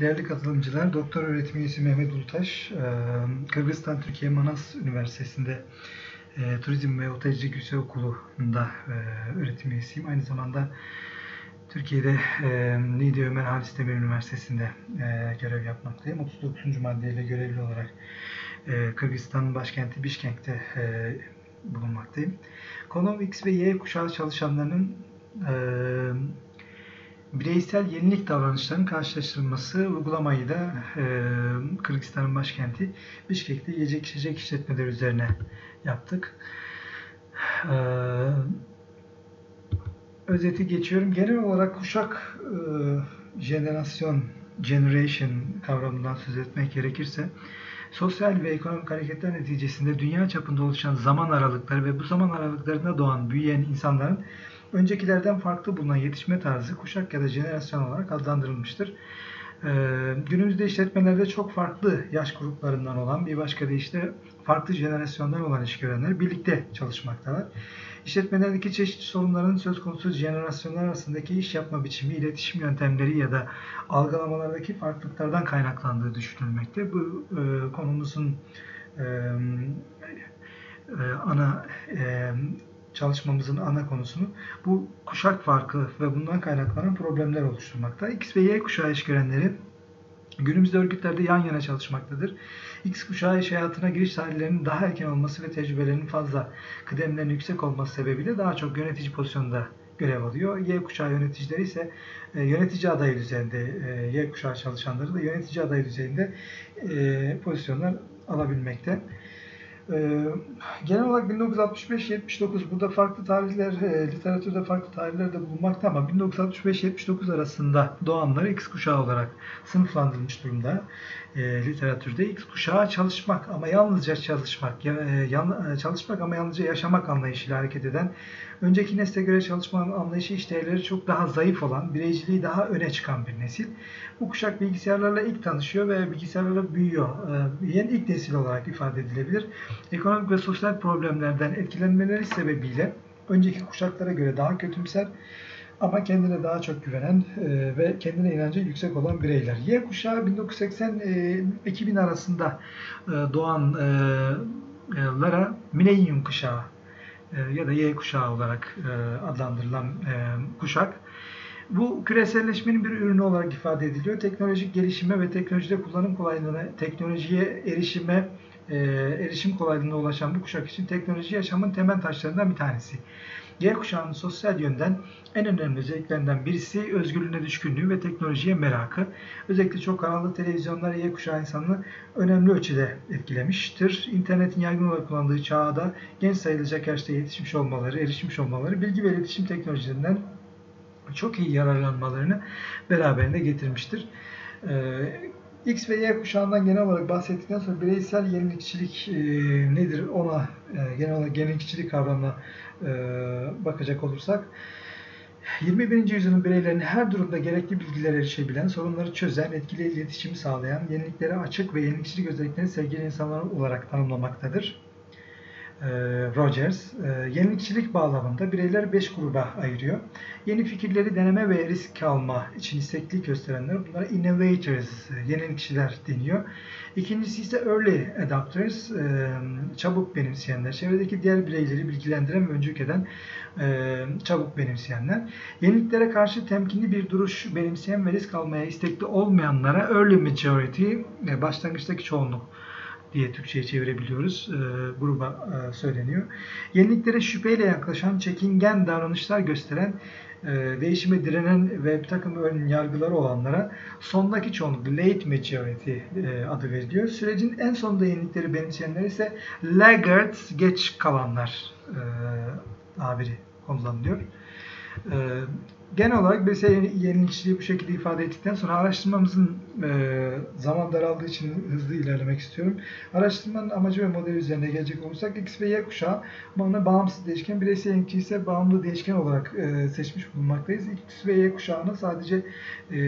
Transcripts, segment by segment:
Değerli katılımcılar, doktor öğretim üyesi Mehmet Ultaş, e, Kırgızistan Türkiye Manas Üniversitesi'nde e, Turizm ve Otelcilik Yüksekokulu'nda e, öğretim üyesiyim. Aynı zamanda Türkiye'de Niğde Ömer Halis Demir Üniversitesi'nde görev yapmaktayım. 39. maddeyle görevli olarak Kırgızistan'ın başkenti Bişkek'te bulunmaktayım. Konum X ve Y kuşağı çalışanlarının bireysel yenilik davranışlarının karşılaştırılması uygulamayı da e, Kırgızistan'ın başkenti Bişkek'te yiyecek içecek işletmeleri üzerine yaptık. E, özeti geçiyorum. Genel olarak kuşak e, jenerasyon, generation kavramından söz etmek gerekirse sosyal ve ekonomik hareketler neticesinde dünya çapında oluşan zaman aralıkları ve bu zaman aralıklarında doğan, büyüyen insanların öncekilerden farklı bulunan yetişme tarzı kuşak ya da jenerasyon olarak adlandırılmıştır. Ee, günümüzde işletmelerde çok farklı yaş gruplarından olan bir başka deyişle farklı jenerasyondan olan işverenler birlikte çalışmaktalar. İşletmelerdeki çeşitli sorunların söz konusu jenerasyonlar arasındaki iş yapma biçimi, iletişim yöntemleri ya da algılamalardaki farklılıklardan kaynaklandığı düşünülmekte. Bu e, konumuzun e, e, ana e, çalışmamızın ana konusunu bu kuşak farkı ve bundan kaynaklanan problemler oluşturmakta. X ve Y kuşağı işverenleri günümüzde örgütlerde yan yana çalışmaktadır. X kuşağı iş hayatına giriş tarihlerinin daha erken olması ve tecrübelerinin fazla kıdemlerinin yüksek olması sebebiyle daha çok yönetici pozisyonunda görev alıyor. Y kuşağı yöneticileri ise e, yönetici adayı düzeyinde, e, Y kuşağı çalışanları da yönetici adayı düzeyinde e, pozisyonlar alabilmekte. Ee, genel olarak 1965-79 burada farklı tarihler, e, literatürde farklı tarihler de bulunmakta ama 1965-79 arasında doğanlar X kuşağı olarak sınıflandırılmış durumda. E, literatürde X kuşağı çalışmak ama yalnızca çalışmak, e, e, çalışmak ama yalnızca yaşamak anlayışıyla hareket eden, önceki nesle göre çalışma anlayışı işlevleri çok daha zayıf olan, bireyciliği daha öne çıkan bir nesil. Bu kuşak bilgisayarlarla ilk tanışıyor ve bilgisayarlarla büyüyor. E, yeni ilk nesil olarak ifade edilebilir. Ekonomik ve sosyal problemlerden etkilenmeleri sebebiyle önceki kuşaklara göre daha kötümser ama kendine daha çok güvenen e, ve kendine inancı yüksek olan bireyler. Y kuşağı 1980-2000 e, arasında e, doğanlara e, milenyum kuşağı ya da Y kuşağı olarak adlandırılan kuşak. Bu küreselleşmenin bir ürünü olarak ifade ediliyor. Teknolojik gelişime ve teknolojide kullanım kolaylığına, teknolojiye erişime, e, erişim kolaylığına ulaşan bu kuşak için teknoloji yaşamın temel taşlarından bir tanesi. Y kuşağının sosyal yönden en önemli özelliklerinden birisi özgürlüğüne düşkünlüğü ve teknolojiye merakı. Özellikle çok kanallı televizyonlar Y kuşağı insanını önemli ölçüde etkilemiştir. İnternetin yaygın olarak kullanıldığı çağda genç sayılacak yaşta yetişmiş olmaları, erişmiş olmaları bilgi ve iletişim teknolojilerinden çok iyi yararlanmalarını beraberinde getirmiştir. Ee, X ve Y kuşağından genel olarak bahsettikten sonra bireysel yenilikçilik e, nedir ona e, genel olarak yenilikçilik kavramına e, bakacak olursak 21. yüzyılın bireylerinin her durumda gerekli bilgilere erişebilen, sorunları çözen, etkili iletişimi sağlayan, yeniliklere açık ve yenilikçilik özelliklerini sevgili insanlar olarak tanımlamaktadır. E, Rogers, e, yenilikçilik bağlamında bireyler 5 gruba ayırıyor. Yeni fikirleri deneme ve risk alma için istekli gösterenler, bunlara innovators, e, yenilikçiler deniyor. İkincisi ise early adopters, çabuk benimseyenler, çevredeki diğer bireyleri bilgilendiren ve öncülük eden çabuk benimseyenler. Yeniliklere karşı temkinli bir duruş benimseyen ve risk almaya istekli olmayanlara early majority, başlangıçtaki çoğunluk diye Türkçe'ye çevirebiliyoruz. E, gruba söyleniyor. Yeniliklere şüpheyle yaklaşan, çekingen davranışlar gösteren, e, değişime direnen ve bir takım ön yargıları olanlara sondaki çoğunluk, late majority e, adı veriliyor. Sürecin en sonunda yenilikleri benimseyenler ise laggards, geç kalanlar e, tabiri kullanılıyor. E, genel olarak BS yenilikçiliği bu şekilde ifade ettikten sonra araştırmamızın e, zaman daraldığı için hızlı ilerlemek istiyorum. Araştırmanın amacı ve modeli üzerine gelecek olursak X ve Y kuşağı bana bağımsız değişken, bireysel yenilikçi ise bağımlı değişken olarak e, seçmiş bulunmaktayız. X ve Y kuşağını sadece e,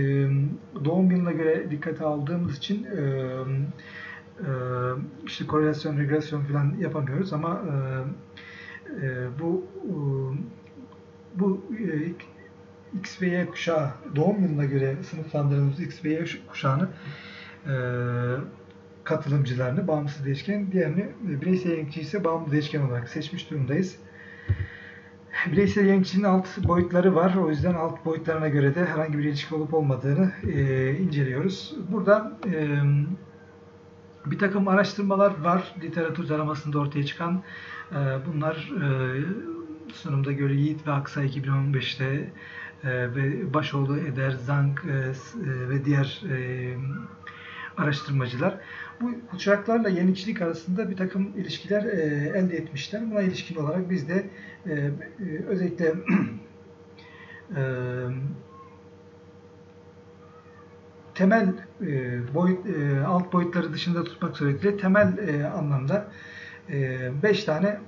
doğum yılına göre dikkate aldığımız için e, e, işte korelasyon, regresyon falan yapamıyoruz ama e, e, bu e, bu e, X ve Y kuşağı doğum yılına göre sınıflandırdığımız X ve Y kuşağını e, katılımcılarını bağımsız değişken, diğerini e, bireysel yenilikçi ise bağımlı değişken olarak seçmiş durumdayız. Bireysel yenilikçinin alt boyutları var. O yüzden alt boyutlarına göre de herhangi bir ilişki olup olmadığını e, inceliyoruz. Burada e, bir takım araştırmalar var. Literatür taramasında ortaya çıkan. E, bunlar e, sunumda göre Yiğit ve Aksa 2015'te e, ve Başoğlu, Eder, Zank e, ve diğer e, araştırmacılar bu kuşaklarla yenilikçilik arasında bir takım ilişkiler e, elde etmişler. Buna ilişkin olarak biz de e, e, özellikle e, temel e, boyut e, alt boyutları dışında tutmak suretiyle temel e, anlamda 5 e, tane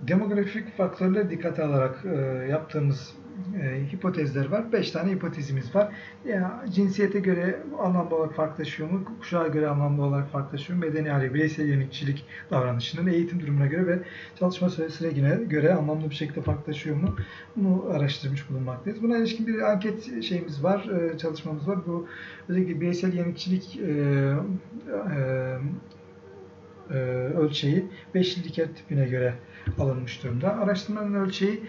demografik faktörleri dikkate alarak e, yaptığımız e, hipotezler var. 5 tane hipotezimiz var. Ya, cinsiyete göre anlamlı olarak farklılaşıyor mu? Kuşağa göre anlamlı olarak farklılaşıyor mu? Medeni hali, bireysel yenilikçilik davranışının eğitim durumuna göre ve çalışma süresine göre anlamlı bir şekilde farklılaşıyor mu? Bunu araştırmış bulunmaktayız. Buna ilişkin bir anket şeyimiz var, e, çalışmamız var. Bu özellikle bireysel yenilikçilik e, e, e, ölçeği 5 ildiker tipine göre alınmış durumda. Araştırmanın ölçeği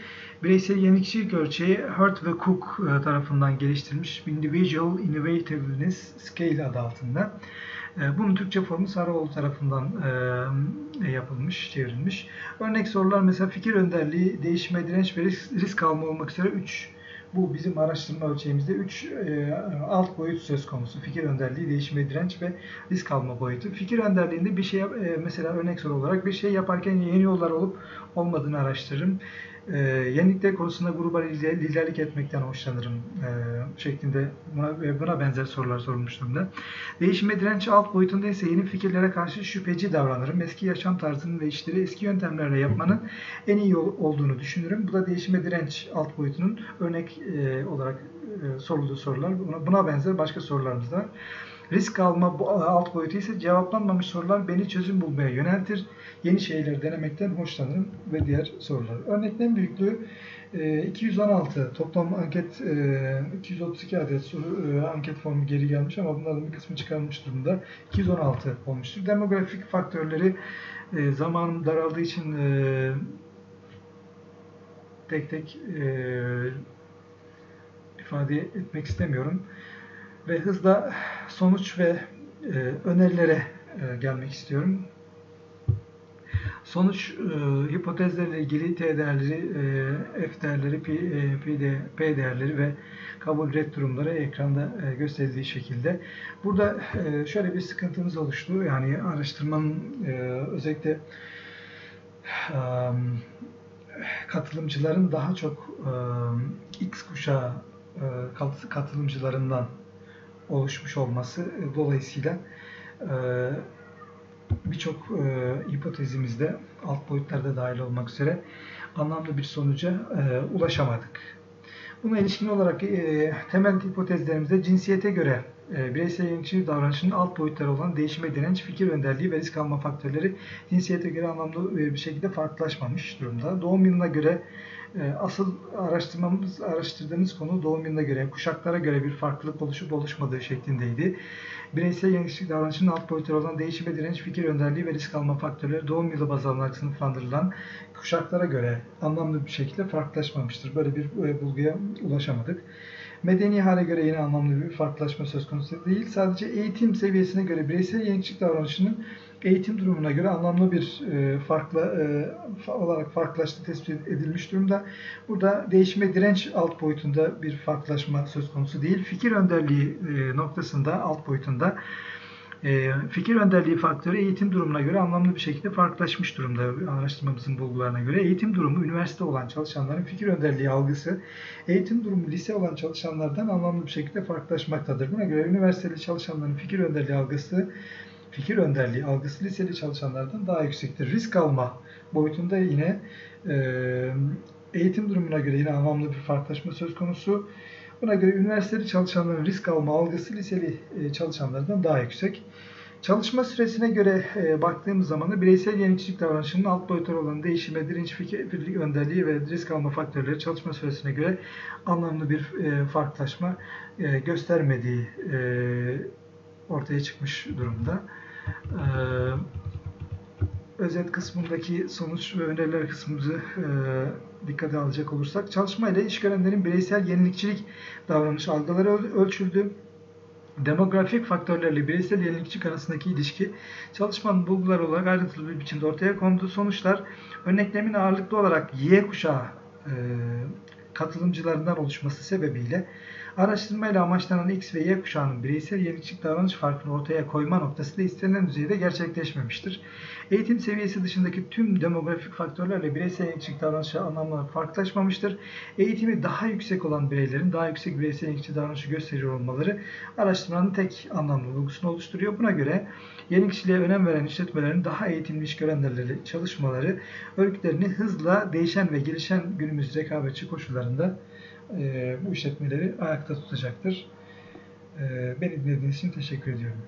bireysel yenilikçilik ölçeği Hurt ve Cook e, tarafından geliştirilmiş Individual Innovativeness Scale adı altında. E, bunun Türkçe formu Sarıoğlu tarafından e, yapılmış, çevrilmiş. Örnek sorular mesela fikir önderliği, değişime direnç ve risk, risk alma olmak üzere 3 bu bizim araştırma ölçeğimizde 3 e, alt boyut söz konusu. Fikir önderliği, değişime direnç ve risk alma boyutu. Fikir önderliğinde bir şey e, mesela örnek soru olarak bir şey yaparken yeni yollar olup olmadığını araştırırım e, yenilikler konusunda gruba liderlik etmekten hoşlanırım e, şeklinde buna, buna benzer sorular sorulmuş durumda. Değişime direnç alt boyutunda ise yeni fikirlere karşı şüpheci davranırım. Eski yaşam tarzının ve işleri eski yöntemlerle yapmanın en iyi olduğunu düşünürüm. Bu da değişime direnç alt boyutunun örnek e, olarak e, sorular. Buna, buna benzer başka sorularımız da. Risk alma alt boyutu ise cevaplanmamış sorular beni çözüm bulmaya yöneltir. Yeni şeyler denemekten hoşlanırım ve diğer sorular. Örneklem büyüklüğü 216 e, toplam anket 232 e, adet soru e, anket formu geri gelmiş ama bunların bir kısmı çıkarılmış durumda. 216 olmuştur. Demografik faktörleri zamanım daraldığı için tek tek ifade etmek istemiyorum ve hızla sonuç ve e, önerilere e, gelmek istiyorum. Sonuç e, hipotezlerle ilgili T değerleri, e, F değerleri, P, P, de, P değerleri ve kabul red durumları ekranda gösterildiği şekilde. Burada şöyle bir sıkıntımız oluştu. Yani araştırmanın özellikle katılımcıların daha çok X kuşağı katılımcılarından oluşmuş olması e, dolayısıyla e, birçok e, hipotezimizde alt boyutlarda dahil olmak üzere anlamlı bir sonuca ulaşamadık. Buna ilişkin olarak temel hipotezlerimizde cinsiyete göre bireysel yenilikçi davranışının alt boyutları olan değişime direnç, fikir önderliği ve risk alma faktörleri cinsiyete göre anlamlı bir şekilde farklılaşmamış durumda. Doğum yılına göre ee, asıl araştırmamız, araştırdığımız konu doğum yılına göre, kuşaklara göre bir farklılık oluşup oluşmadığı şeklindeydi. Bireysel yenilikçi davranışının alt boyutları olan değişim ve direnç, fikir önderliği ve risk alma faktörleri doğum yılı baz alınarak sınıflandırılan kuşaklara göre anlamlı bir şekilde farklılaşmamıştır. Böyle bir e, bulguya ulaşamadık. Medeni hale göre yine anlamlı bir farklılaşma söz konusu değil. Sadece eğitim seviyesine göre bireysel yenilikçi davranışının eğitim durumuna göre anlamlı bir e, farklı e, olarak farklılaştığı tespit edilmiş durumda. Burada değişime direnç alt boyutunda bir farklılaşma söz konusu değil. Fikir önderliği e, noktasında alt boyutunda fikir önderliği faktörü eğitim durumuna göre anlamlı bir şekilde farklılaşmış durumda araştırmamızın bulgularına göre. Eğitim durumu üniversite olan çalışanların fikir önderliği algısı eğitim durumu lise olan çalışanlardan anlamlı bir şekilde farklılaşmaktadır. Buna göre üniversiteli çalışanların fikir önderliği algısı fikir önderliği algısı liseli çalışanlardan daha yüksektir. Risk alma boyutunda yine e, eğitim durumuna göre yine anlamlı bir farklılaşma söz konusu. Buna göre üniversiteli çalışanların risk alma algısı liseli e, çalışanlardan daha yüksek. Çalışma süresine göre e, baktığımız zaman da bireysel yenilikçilik davranışının alt boyutları olan değişime, direnç, fikirlik önderliği ve risk alma faktörleri çalışma süresine göre anlamlı bir e, farklılaşma e, göstermediği e, ortaya çıkmış durumda. Özet kısmındaki sonuç ve öneriler kısmımızı e, dikkate alacak olursak çalışma ile iş görenlerin bireysel yenilikçilik davranış algıları öl- ölçüldü. Demografik faktörlerle bireysel yenilikçilik arasındaki ilişki çalışmanın bulguları olarak ayrıntılı bir biçimde ortaya kondu. Sonuçlar örneklemin ağırlıklı olarak Y kuşağı e, katılımcılarından oluşması sebebiyle araştırmayla amaçlanan X ve Y kuşağının bireysel yenilikçilik davranış farkını ortaya koyma noktasında istenilen düzeyde gerçekleşmemiştir. Eğitim seviyesi dışındaki tüm demografik faktörlerle bireysel yenilikçilik davranışı anlamlı farklılaşmamıştır. Eğitimi daha yüksek olan bireylerin daha yüksek bireysel yenilikçi davranışı gösteriyor olmaları araştırmanın tek anlamlı bulgusunu oluşturuyor. Buna göre yenilikçiliğe önem veren işletmelerin daha eğitimli iş görenlerle çalışmaları örgütlerini hızla değişen ve gelişen günümüz rekabetçi koşullarında e, bu işletmeleri ayakta tutacaktır. E, beni dinlediğiniz için teşekkür ediyorum.